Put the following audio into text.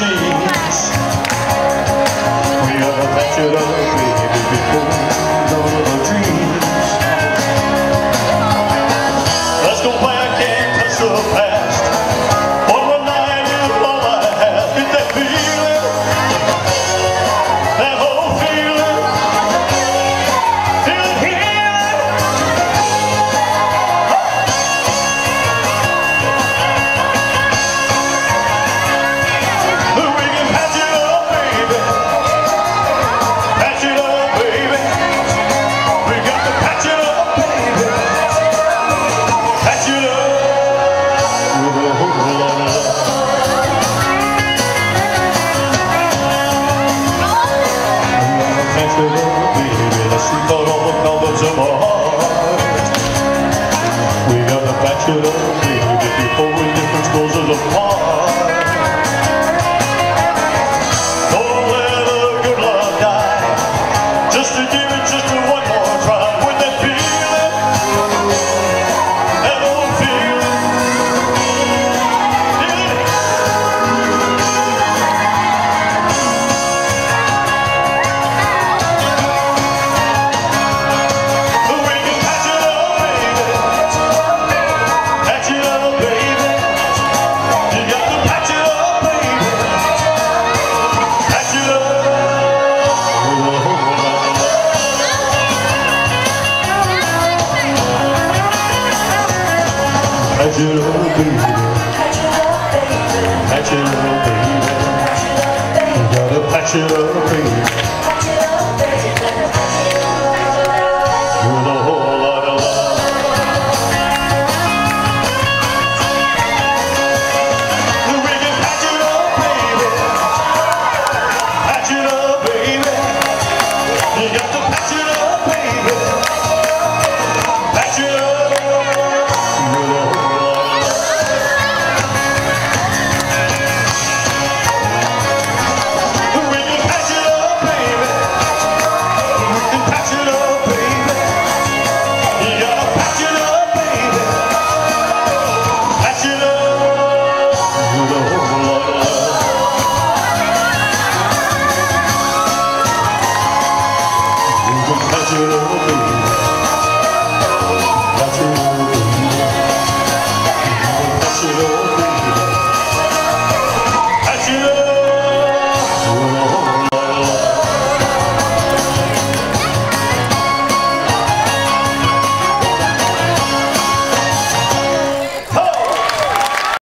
We are before dreams Let's go back and touch the past stood on a tree. We different schools of thought. Patch it up, baby. Patch it up, baby. Patch it up, baby. You gotta patch it up, baby. 走る